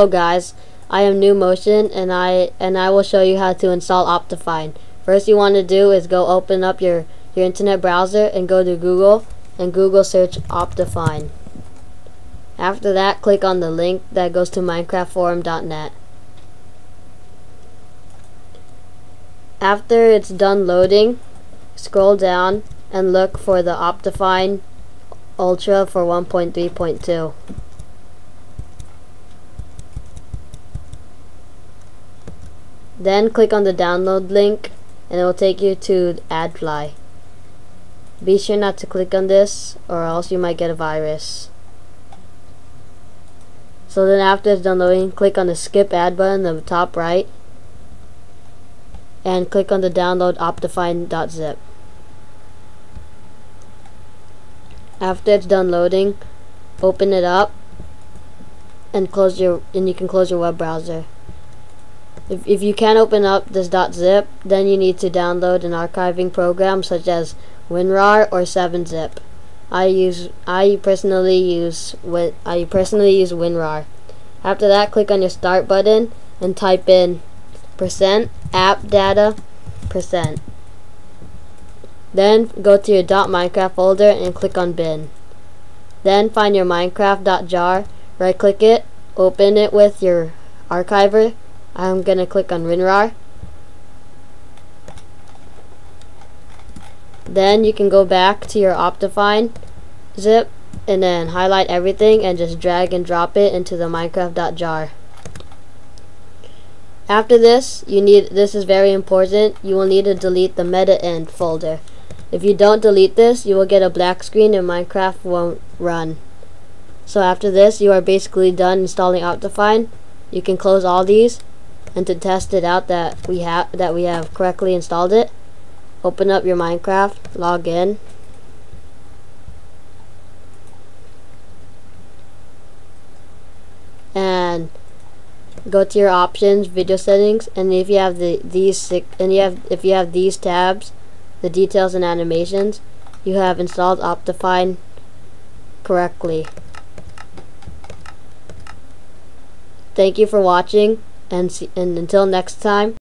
Hello guys, I am New Motion and I and I will show you how to install Optifine. First you want to do is go open up your, your internet browser and go to Google and Google search Optifine. After that click on the link that goes to minecraftforum.net. After it's done loading, scroll down and look for the Optifine Ultra for 1.3.2. Then click on the download link and it will take you to AdFly. Be sure not to click on this or else you might get a virus. So then after it's done loading, click on the skip ad button in the top right and click on the download optifine.zip. After it's done loading, open it up and close your and you can close your web browser. If, if you can't open up this .zip, then you need to download an archiving program such as WinRAR or 7-zip. I use I personally use with I personally use WinRAR. After that, click on your start button and type in percent app data percent. Then go to your .minecraft folder and click on bin. Then find your minecraft.jar, right click it, open it with your archiver I'm to click on WinRAR. Then you can go back to your Optifine zip and then highlight everything and just drag and drop it into the minecraft.jar. After this, you need this is very important. You will need to delete the META-INF folder. If you don't delete this, you will get a black screen and Minecraft won't run. So after this, you are basically done installing Optifine. You can close all these and to test it out that we have that we have correctly installed it. Open up your Minecraft log in. And go to your options video settings and if you have the these and you have if you have these tabs the details and animations you have installed Optifine correctly. Thank you for watching and, see, and until next time